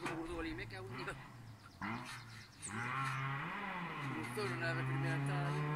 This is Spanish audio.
como Burdugo Limeca, un día. Me gustó una vez primera entrada.